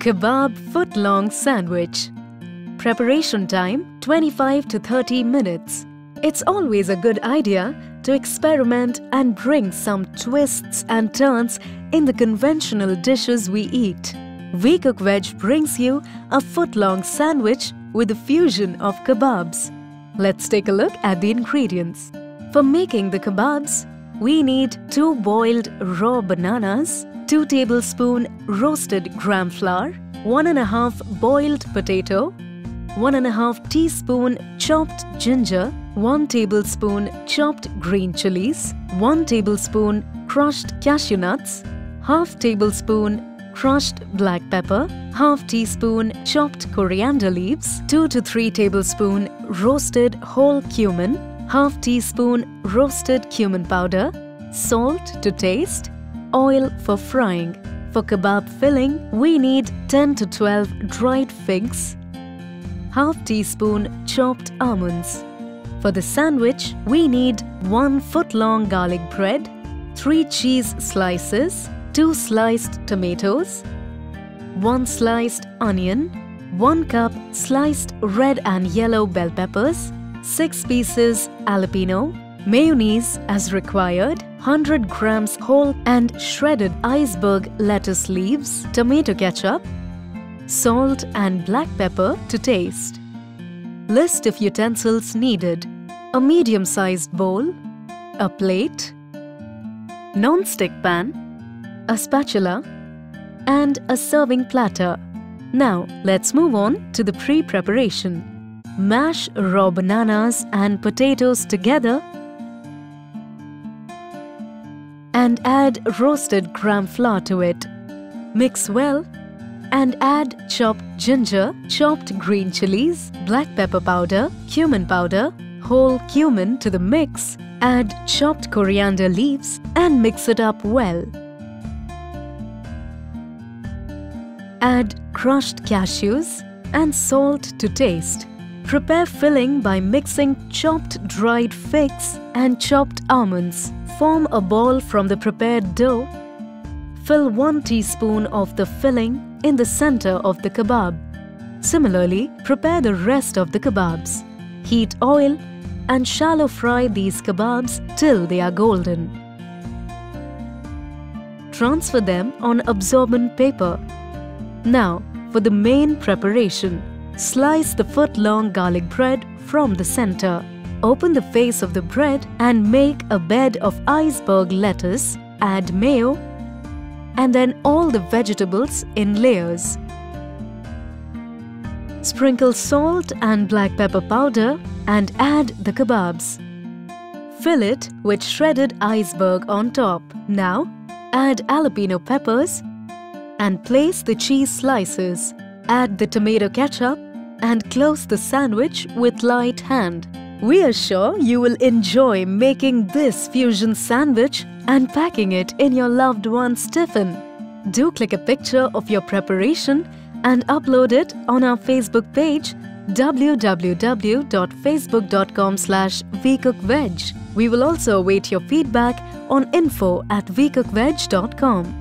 Kebab foot-long sandwich. Preparation time 25 to 30 minutes. It's always a good idea to experiment and bring some twists and turns in the conventional dishes we eat. VCookVeg brings you a foot-long sandwich with a fusion of kebabs. Let's take a look at the ingredients. For making the kebabs, we need 2 boiled raw bananas, 2 tablespoon roasted gram flour, 1 and a half boiled potato, 1 and a half teaspoon chopped ginger, 1 tablespoon chopped green chilies, 1 tablespoon crushed cashew nuts, half tablespoon crushed black pepper, half teaspoon chopped coriander leaves, 2 to 3 tablespoon roasted whole cumin, half teaspoon roasted cumin powder, salt to taste, oil for frying. For kebab filling, we need 10 to 12 dried figs, half teaspoon chopped almonds. For the sandwich, we need 1 foot long garlic bread, 3 cheese slices, 2 sliced tomatoes, 1 sliced onion, 1 cup sliced red and yellow bell peppers, 6 pieces jalapeno, mayonnaise as required, 100 grams whole and shredded iceberg lettuce leaves, tomato ketchup, salt and black pepper to taste. List of utensils needed. A medium-sized bowl, a plate, non-stick pan, a spatula and a serving platter. Now let's move on to the pre-preparation. Mash raw bananas and potatoes together and add roasted gram flour to it. Mix well and add chopped ginger, chopped green chilies, black pepper powder, cumin powder, whole cumin to the mix. Add chopped coriander leaves and mix it up well. Add crushed cashews and salt to taste. Prepare filling by mixing chopped dried figs and chopped almonds. Form a ball from the prepared dough. Fill 1 teaspoon of the filling in the center of the kebab. Similarly, prepare the rest of the kebabs. Heat oil and shallow fry these kebabs till they are golden. Transfer them on absorbent paper. Now, for the main preparation, slice the foot-long garlic bread from the center. Open the face of the bread and make a bed of iceberg lettuce, add mayo, and then all the vegetables in layers. Sprinkle salt and black pepper powder and add the kebabs. Fill it with shredded iceberg on top. Now, add jalapeno peppers and place the cheese slices. Add the tomato ketchup and close the sandwich with light hand. We are sure you will enjoy making this fusion sandwich and packing it in your loved one's tiffin. Do click a picture of your preparation and upload it on our Facebook page www.facebook.com slash vcookveg. We will also await your feedback on info at vcookveg.com.